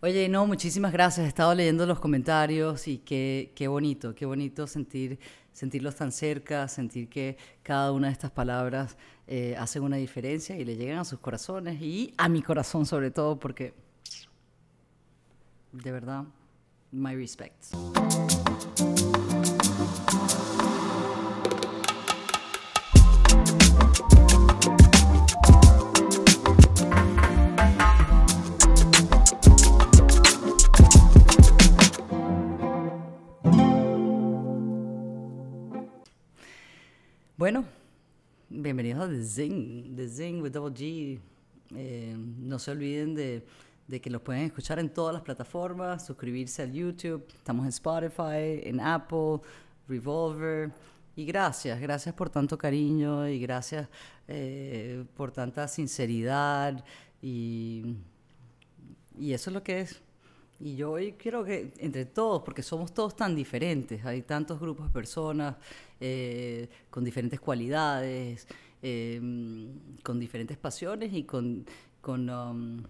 Oye, no, muchísimas gracias. He estado leyendo los comentarios y qué, qué bonito, qué bonito sentir, sentirlos tan cerca, sentir que cada una de estas palabras eh, hace una diferencia y le llegan a sus corazones y a mi corazón sobre todo, porque de verdad, my respects. A The Zing, The Zing with Double G. Eh, no se olviden de, de, que los pueden escuchar en todas las plataformas, suscribirse al YouTube, estamos en Spotify, en Apple, Revolver. Y gracias, gracias por tanto cariño y gracias eh, por tanta sinceridad y, y eso es lo que es y yo hoy quiero que entre todos, porque somos todos tan diferentes, hay tantos grupos de personas eh, con diferentes cualidades, em, con diferentes pasiones y con, con, um,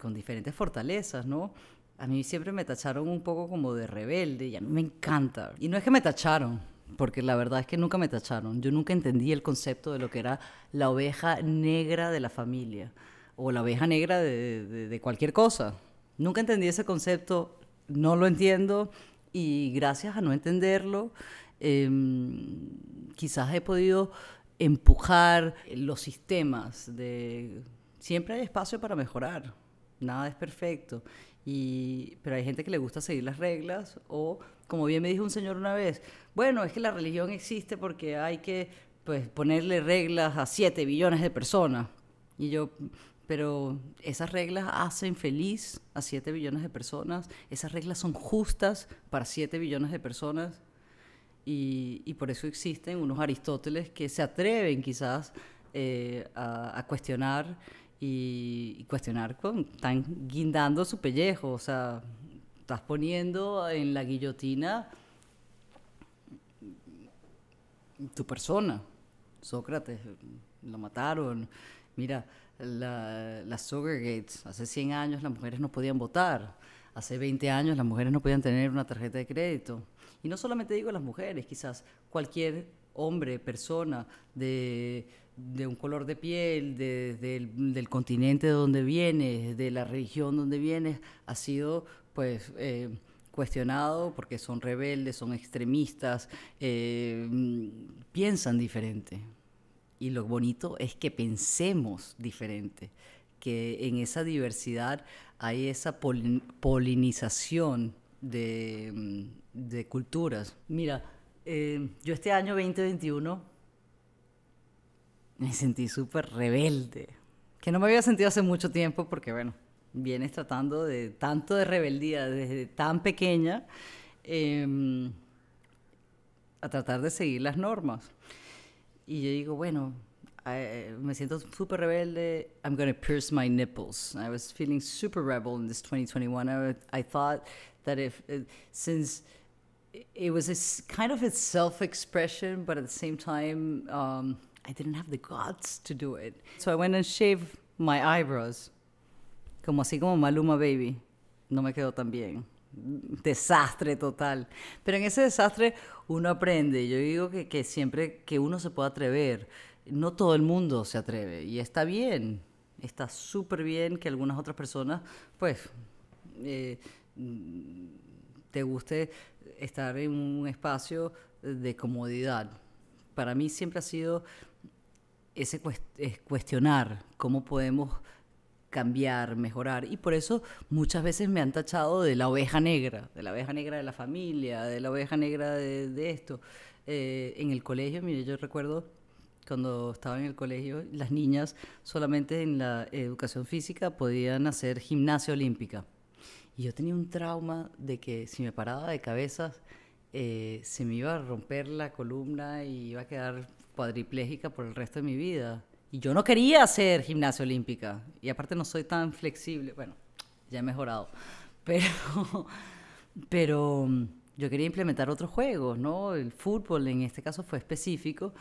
con diferentes fortalezas, ¿no? A mí siempre me tacharon un poco como de rebelde y a mí me encanta. Y no es que me tacharon, porque la verdad es que nunca me tacharon. Yo nunca entendí el concepto de lo que era la oveja negra de la familia o la oveja negra de, de cualquier cosa. Nunca entendí ese concepto, no lo entiendo y gracias a no entenderlo, em, quizás he podido empujar los sistemas de... Siempre hay espacio para mejorar, nada es perfecto, y, pero hay gente que le gusta seguir las reglas o, como bien me dijo un señor una vez, bueno, es que la religión existe porque hay que pues, ponerle reglas a 7 billones de personas. Y yo, pero esas reglas hacen feliz a 7 billones de personas, esas reglas son justas para 7 billones de personas y, por eso existen unos Aristóteles que se atreven quizás eh, a, cuestionar y, cuestionar con, están guindando su pellejo, o sea, estás poniendo en la guillotina tu persona. Sócrates lo mataron. Mira, la, Gates. Hace 100 años las mujeres no podían votar. Hace 20 años las mujeres no podían tener una tarjeta de crédito. Y no solamente digo las mujeres, quizás cualquier hombre, persona de, de un color de piel, de, del, continente de donde viene, de la religión donde viene, ha sido pues eh, cuestionado porque son rebeldes, son extremistas, eh, piensan diferente. Y lo bonito es que pensemos diferente, que en esa diversidad hay esa polinización de, de, culturas. Mira, eh, yo este año 2021 me sentí súper rebelde, que no me había sentido hace mucho tiempo porque, bueno, vienes tratando de tanto de rebeldía desde tan pequeña em, a tratar de seguir las normas. Y yo digo, bueno, I, me siento súper rebelde. I'm going to pierce my nipples. I was feeling super rebel in this 2021. I, thought that if, since it was a, kind of a self expression, but at the same time, um, I didn't have the guts to do it. So I went and shaved my eyebrows. Como así como Maluma Baby. No me quedó tan bien. desastre total. Pero en ese desastre uno aprende. Yo digo que, que, siempre que uno se pueda atrever, no todo el mundo se atreve y está bien, está súper bien que algunas otras personas, pues, eh, te guste estar en un espacio de comodidad. Para mí siempre ha sido ese cuestionar cómo podemos cambiar, mejorar. Y por eso muchas veces me han tachado de la oveja negra, de la oveja negra de la familia, de la oveja negra de, esto. Eh, en el colegio, mire, yo recuerdo cuando estaba en el colegio, las niñas solamente en la educación física podían hacer gimnasia olímpica. Y yo tenía un trauma de que si me paraba de cabezas, eh, se me iba a romper la columna y iba a quedar cuadriplégica por el resto de mi vida. Y yo no quería hacer gimnasia olímpica. Y aparte no soy tan flexible. Bueno, ya he mejorado. Pero, pero mm, yo quería implementar otros juegos, ¿no? El fútbol en este caso fue específico.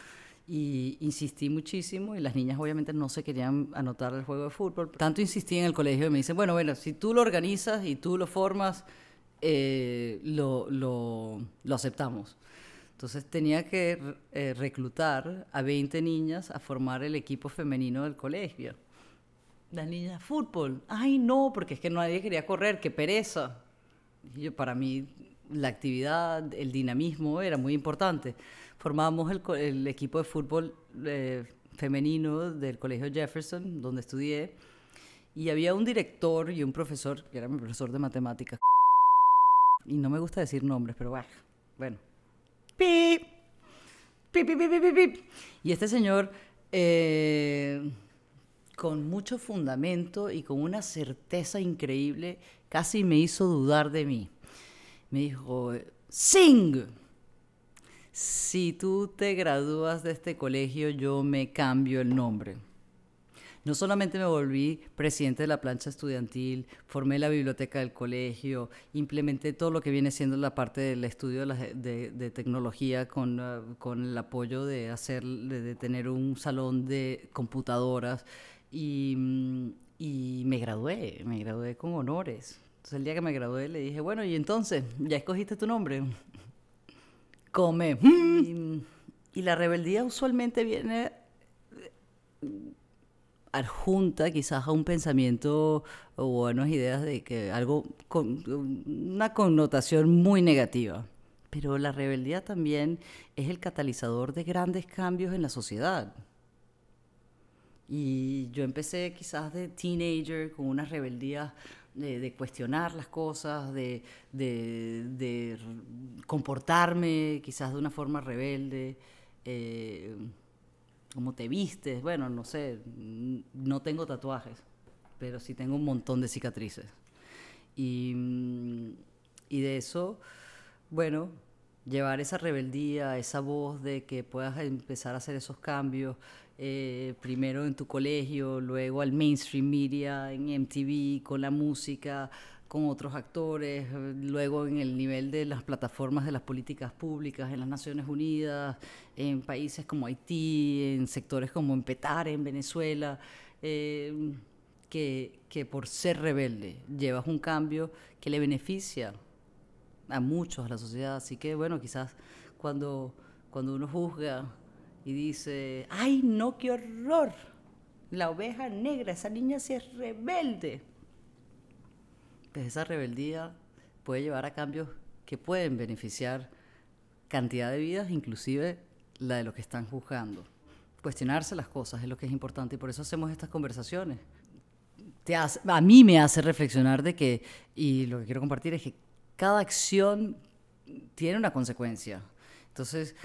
Y insistí muchísimo y las niñas obviamente no se querían anotar al juego de fútbol. Tanto insistí en el colegio y me dicen, bueno, bueno, si tú lo organizas y tú lo formas, eh, lo, lo, lo, aceptamos. Entonces tenía que eh, reclutar a 20 niñas a formar el equipo femenino del colegio. Las niñas, fútbol. Ay, no, porque es que nadie quería correr, qué pereza. Y yo, para mí, la actividad, el dinamismo era muy importante. Formábamos el, equipo de fútbol eh, femenino del Colegio Jefferson, donde estudié, y había un director y un profesor, que era mi profesor de matemáticas, y no me gusta decir nombres, pero bueno, bueno. ¡Pip! ¡Pip, pip, pip, pip, pip! Y este señor, eh, con mucho fundamento y con una certeza increíble, casi me hizo dudar de mí. Me dijo, ¡Sing! Si tú te gradúas de este colegio, yo me cambio el nombre. No solamente me volví presidente de la plancha estudiantil, formé la biblioteca del colegio, implementé todo lo que viene siendo la parte del estudio de, tecnología con, uh, con, el apoyo de, hacer, de, tener un salón de computadoras y, mm, y me gradué, me gradué con honores. Entonces el día que me gradué le dije, bueno, y entonces, ¿ya escogiste tu nombre? Come. Y, la rebeldía usualmente viene adjunta quizás a un pensamiento o buenas ideas de que algo con una connotación muy negativa. Pero la rebeldía también es el catalizador de grandes cambios en la sociedad. Y yo empecé quizás de teenager con una rebeldía de, cuestionar las cosas, de, de, comportarme quizás de una forma rebelde. Eh, cómo te vistes, bueno, no sé, no tengo tatuajes, pero sí tengo un montón de cicatrices. Y, y de eso, bueno, llevar esa rebeldía, esa voz de que puedas empezar a hacer esos cambios, eh, primero en tu colegio, luego al mainstream media, en MTV, con la música, con otros actores, luego en el nivel de las plataformas de las políticas públicas en las Naciones Unidas, en países como Haití, en sectores como en Petare, en Venezuela, eh, que, que por ser rebelde llevas un cambio que le beneficia a muchos, a la sociedad. Así que bueno, quizás cuando, cuando uno juzga y dice, ay, no, qué horror, la oveja negra, esa niña sí es rebelde pues esa rebeldía puede llevar a cambios que pueden beneficiar cantidad de vidas, inclusive la de los que están juzgando. Cuestionarse las cosas es lo que es importante y por eso hacemos estas conversaciones. Te a mí me hace reflexionar de que, y lo que quiero compartir es que cada acción tiene una consecuencia. Entonces,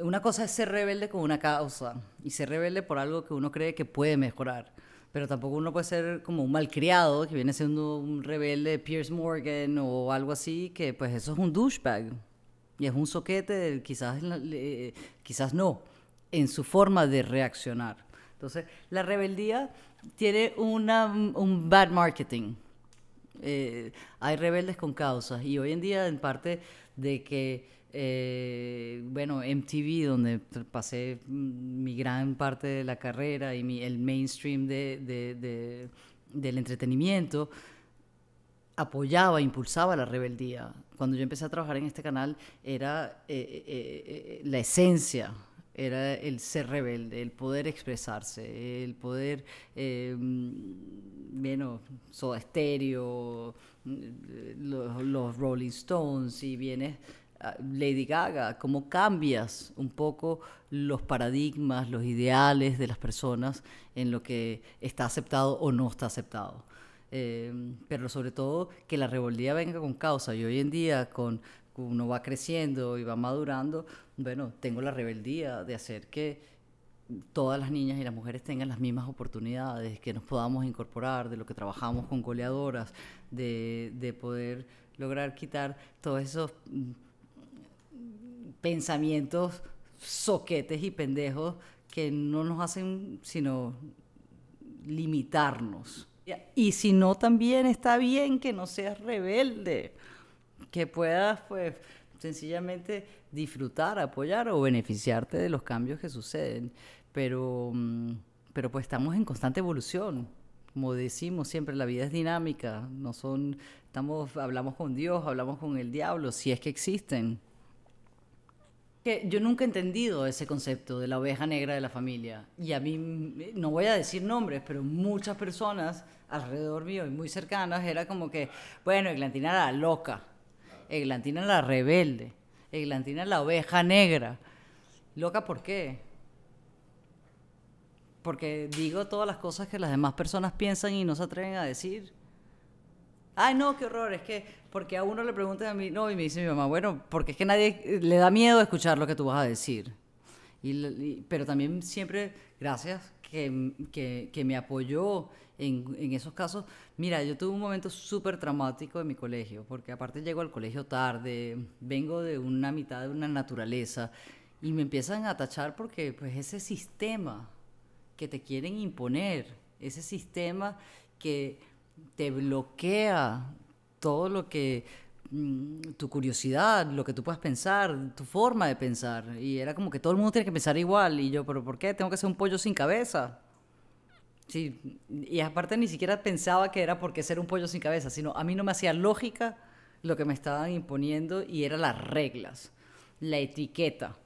una cosa es ser rebelde con una causa y ser rebelde por algo que uno cree que puede mejorar pero tampoco uno puede ser como un malcriado que viene siendo un rebelde de Piers Morgan o algo así, que pues eso es un douchebag y es un soquete, quizás, quizás no, en su forma de reaccionar. Entonces, la rebeldía tiene una, un bad marketing. Eh, hay rebeldes con causas y hoy en día en parte de que eh, bueno, MTV, donde pasé mi gran parte de la carrera y el mainstream de, del entretenimiento, apoyaba, impulsaba la rebeldía. Cuando yo empecé a trabajar en este canal, era eh, eh, la esencia, era el ser rebelde, el poder expresarse, el poder, bueno, Soda Stereo, los, los Rolling Stones, y vienes Lady Gaga, cómo cambias un poco los paradigmas, los ideales de las personas en lo que está aceptado o no está aceptado. Eh, pero sobre todo que la rebeldía venga con causa. Y hoy en día, con uno va creciendo y va madurando, bueno, tengo la rebeldía de hacer que todas las niñas y las mujeres tengan las mismas oportunidades, que nos podamos incorporar, de lo que trabajamos con goleadoras, de, de poder lograr quitar todos esos mm, pensamientos soquetes y pendejos que no nos hacen sino limitarnos. Y si no, también está bien que no seas rebelde, que puedas pues sencillamente disfrutar, apoyar o beneficiarte de los cambios que suceden. Pero, mm, pero pues estamos en constante evolución. Como decimos siempre, la vida es dinámica. No son, estamos, hablamos con Dios, hablamos con el diablo, si es que existen. Que yo nunca he entendido ese concepto de la oveja negra de la familia. Y a mí, no voy a decir nombres, pero muchas personas alrededor mío y muy cercanas era como que, bueno, Eglantina era la loca, Eglantina la rebelde, Eglantina la oveja negra. ¿Loca por qué? Porque digo todas las cosas que las demás personas piensan y no se atreven a decir. Ay, no, qué horror, es que, porque a uno le preguntan a mí, no, y me dice mi mamá, bueno, porque es que nadie le da miedo escuchar lo que tú vas a decir. Y, pero también siempre, gracias, que, que, que me apoyó en, en, esos casos. Mira, yo tuve un momento súper traumático en mi colegio, porque aparte llego al colegio tarde, vengo de una mitad de una naturaleza, y me empiezan a tachar porque pues ese sistema que te quieren imponer, ese sistema que te bloquea todo lo que mm, tu curiosidad, lo que tú puedas pensar, tu forma de pensar. Y era como que todo el mundo tiene que pensar igual. Y yo, ¿pero por qué? Tengo que ser un pollo sin cabeza. Sí, y aparte ni siquiera pensaba que era porque ser un pollo sin cabeza, sino a mí no me hacía lógica lo que me estaban imponiendo y eran las reglas, la etiqueta.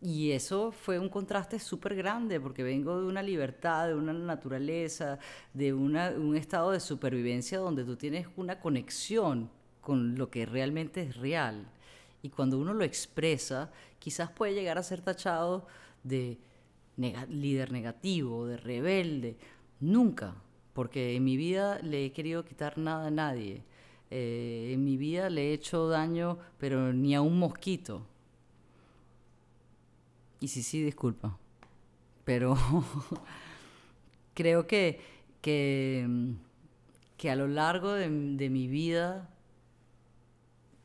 Y eso fue un contraste súper grande, porque vengo de una libertad, de una naturaleza, de una, un estado de supervivencia donde tú tienes una conexión con lo que realmente es real. Y cuando uno lo expresa, quizás puede llegar a ser tachado de líder negativo, de rebelde. Nunca, porque en mi vida le he querido quitar nada a nadie. Eh, en mi vida le he hecho daño, pero ni a un mosquito. Y sí, sí, disculpa. Pero creo que, que, que, a lo largo de, de mi vida,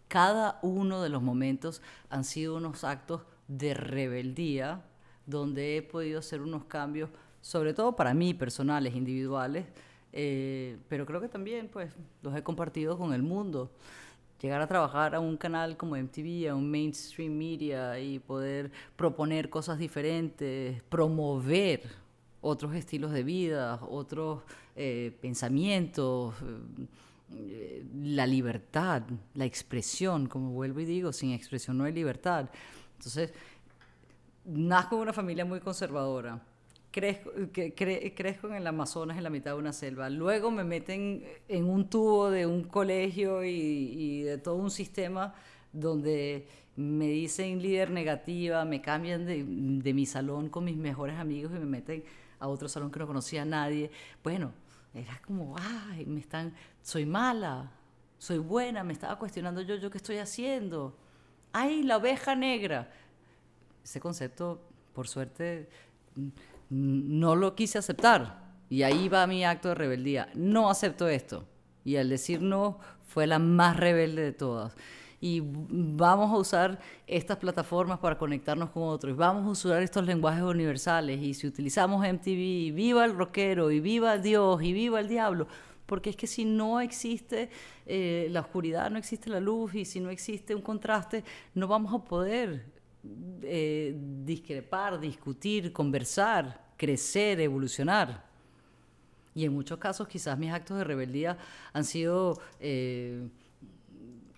cada uno de los momentos han sido unos actos de rebeldía donde he podido hacer unos cambios, sobre todo para mí, personales, individuales, eh, pero creo que también pues los he compartido con el mundo llegar a trabajar a un canal como MTV, a un mainstream media y poder proponer cosas diferentes, promover otros estilos de vida, otros eh, pensamientos, eh, la libertad, la expresión, como vuelvo y digo, sin expresión no hay libertad. Entonces, nazco en una familia muy conservadora crezco, que, crezco en el Amazonas, en la mitad de una selva. Luego me meten en un tubo de un colegio y, de todo un sistema donde me dicen líder negativa, me cambian de, mi salón con mis mejores amigos y me meten a otro salón que no conocía a nadie. Bueno, era como, ay, me están, soy mala, soy buena, me estaba cuestionando yo, yo qué estoy haciendo. Ay, la oveja negra. Ese concepto, por suerte, no lo quise aceptar. Y ahí va mi acto de rebeldía. No acepto esto. Y al decir no fue la más rebelde de todas. Y vamos a usar estas plataformas para conectarnos con otros. Vamos a usar estos lenguajes universales. Y si utilizamos MTV, viva el rockero, y viva Dios, y viva el diablo. Porque es que si no existe eh, la oscuridad, no existe la luz, y si no existe un contraste, no vamos a poder eh, discrepar, discutir, conversar, crecer, evolucionar. Y en muchos casos quizás mis actos de rebeldía han sido eh,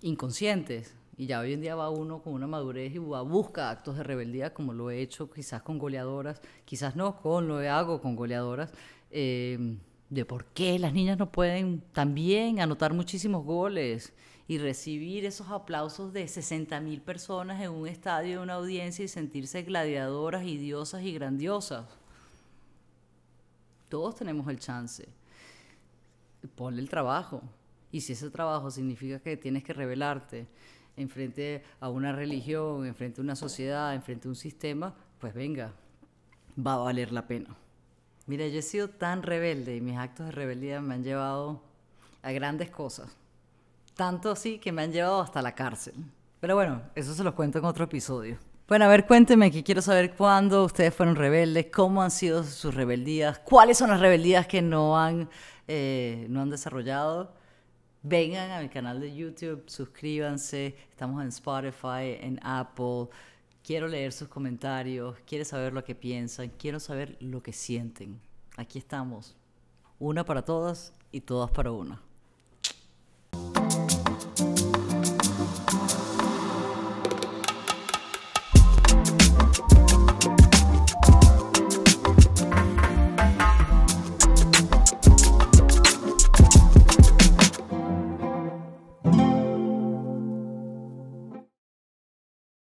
inconscientes. Y ya hoy en día va uno con una madurez y busca actos de rebeldía como lo he hecho quizás con goleadoras, quizás no con lo hago con goleadoras, eh, de por qué las niñas no pueden también anotar muchísimos goles y recibir esos aplausos de 60 mil personas en un estadio, en una audiencia y sentirse gladiadoras y diosas y grandiosas. Todos tenemos el chance. Ponle el trabajo. Y si ese trabajo significa que tienes que rebelarte enfrente a una religión, enfrente a una sociedad, enfrente a un sistema, pues venga, va a valer la pena. Mira, yo he sido tan rebelde y mis actos de rebeldía me han llevado a grandes cosas. Tanto así que me han llevado hasta la cárcel. Pero bueno, eso se los cuento en otro episodio. Bueno, a ver, cuéntenme que quiero saber cuándo ustedes fueron rebeldes, cómo han sido sus rebeldías, cuáles son las rebeldías que no han, eh, no han desarrollado. vengan a mi canal de YouTube, suscríbanse, estamos en Spotify, en Apple. Quiero leer sus comentarios, quiero saber lo que piensan, quiero saber lo que sienten. Aquí estamos. Una para todas y todas para una.